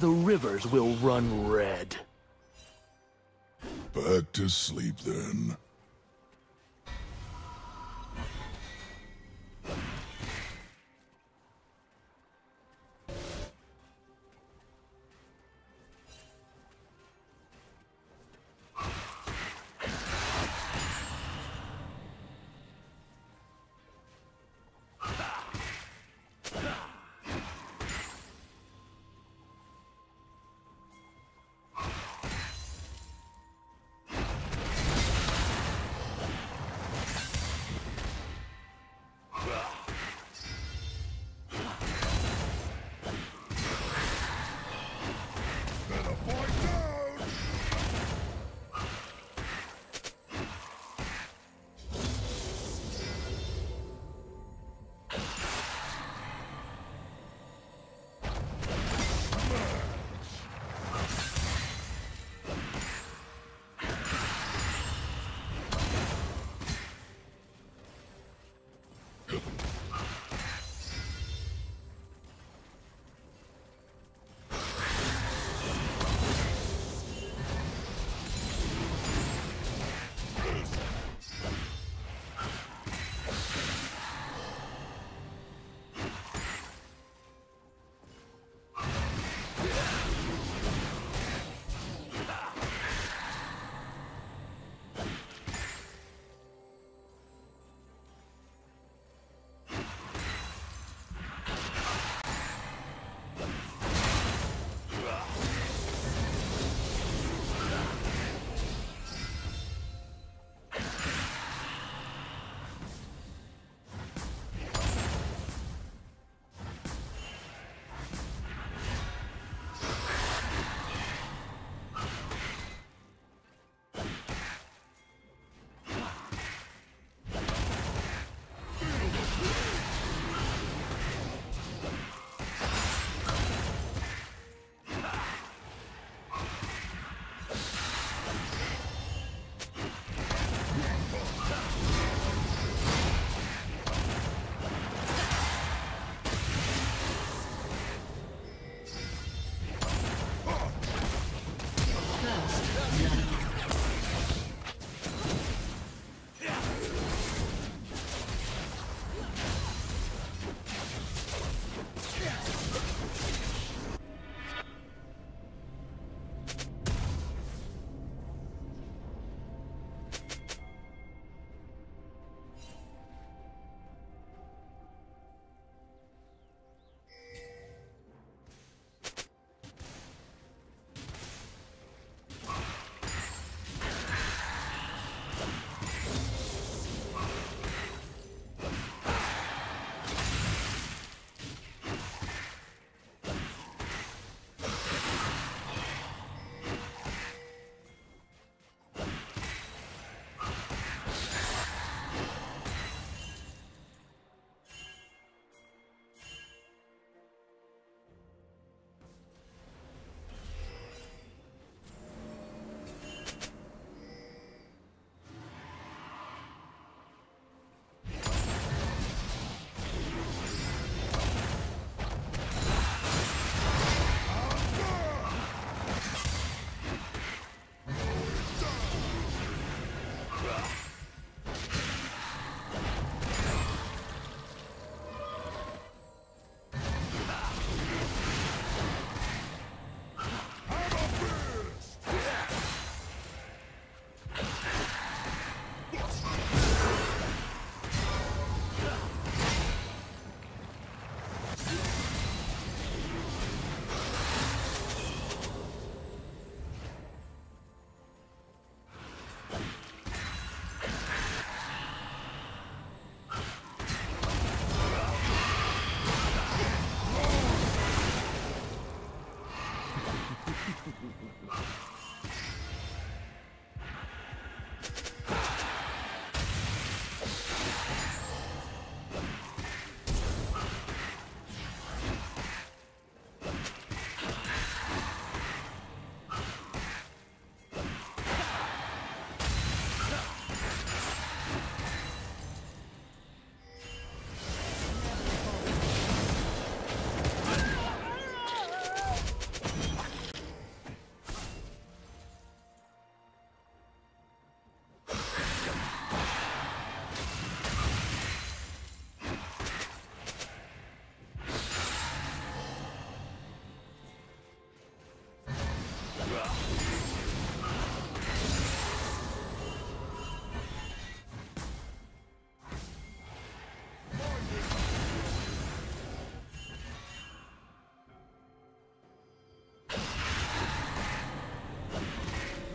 the rivers will run red. Back to sleep then.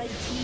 Red team.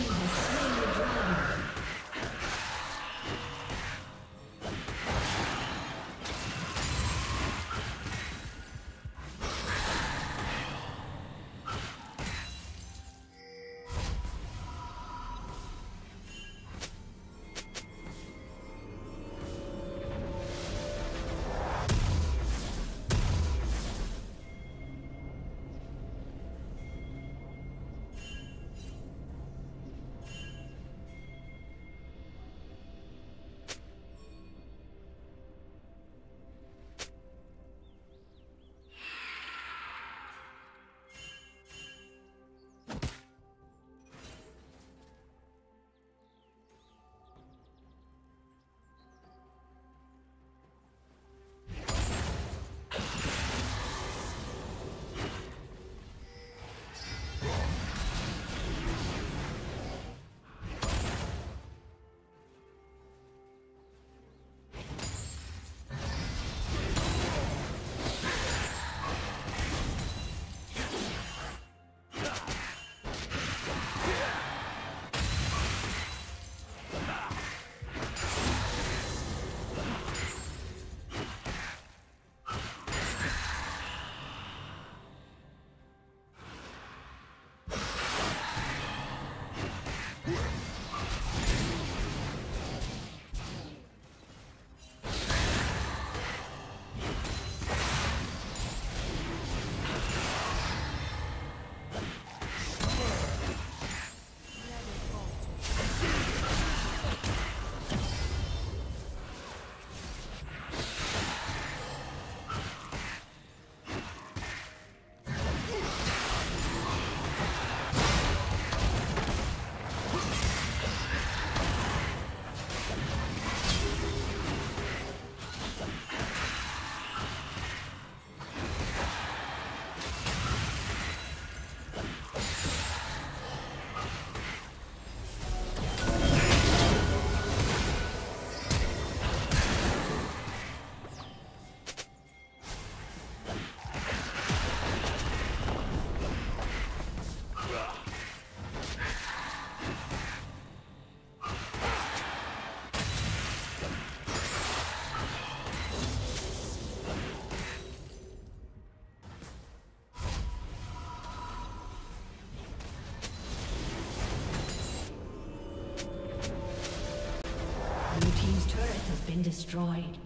Been destroyed.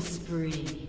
Spree.